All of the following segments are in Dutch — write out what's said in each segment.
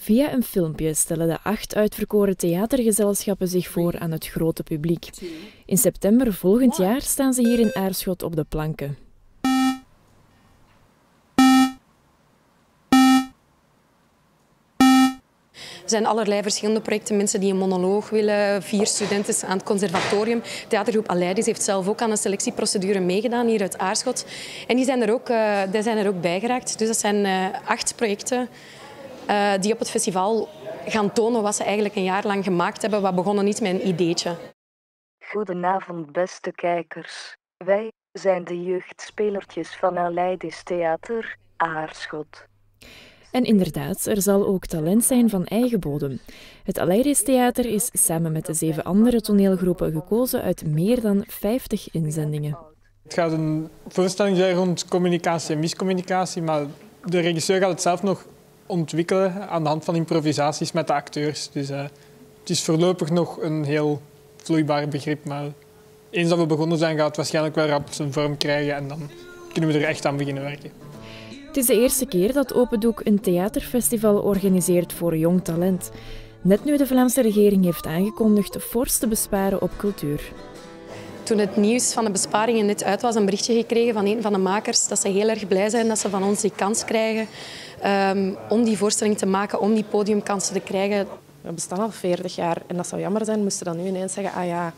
Via een filmpje stellen de acht uitverkoren theatergezelschappen zich voor aan het grote publiek. In september volgend jaar staan ze hier in Aarschot op de planken. Er zijn allerlei verschillende projecten. Mensen die een monoloog willen, vier studenten aan het conservatorium. Theatergroep Aleidis heeft zelf ook aan een selectieprocedure meegedaan hier uit Aarschot. En die zijn er ook, uh, die zijn er ook bij geraakt. Dus dat zijn uh, acht projecten uh, die op het festival gaan tonen wat ze eigenlijk een jaar lang gemaakt hebben. Wat begonnen niet met een ideetje. Goedenavond, beste kijkers. Wij zijn de jeugdspelertjes van Aleidis Theater, Aarschot. En inderdaad, er zal ook talent zijn van eigen bodem. Het Aleidis Theater is samen met de zeven andere toneelgroepen gekozen uit meer dan 50 inzendingen. Het gaat een voorstelling zijn rond communicatie en miscommunicatie, maar de regisseur gaat het zelf nog ontwikkelen aan de hand van improvisaties met de acteurs. Dus uh, het is voorlopig nog een heel vloeibaar begrip, maar eens dat we begonnen zijn, gaat het waarschijnlijk wel rap zijn vorm krijgen en dan kunnen we er echt aan beginnen werken. Het is de eerste keer dat Open Doek een theaterfestival organiseert voor jong talent. Net nu de Vlaamse regering heeft aangekondigd fors te besparen op cultuur. Toen het nieuws van de besparingen net uit was, een berichtje gekregen van een van de makers dat ze heel erg blij zijn dat ze van ons die kans krijgen um, om die voorstelling te maken, om die podiumkansen te krijgen. We bestaan al 40 jaar en dat zou jammer zijn moesten dan nu ineens zeggen ah ja,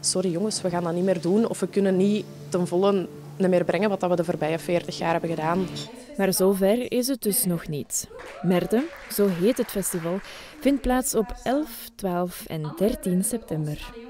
sorry jongens, we gaan dat niet meer doen of we kunnen niet ten volle meer brengen wat we de voorbije 40 jaar hebben gedaan. Maar zover is het dus nog niet. Merde, zo heet het festival, vindt plaats op 11, 12 en 13 september.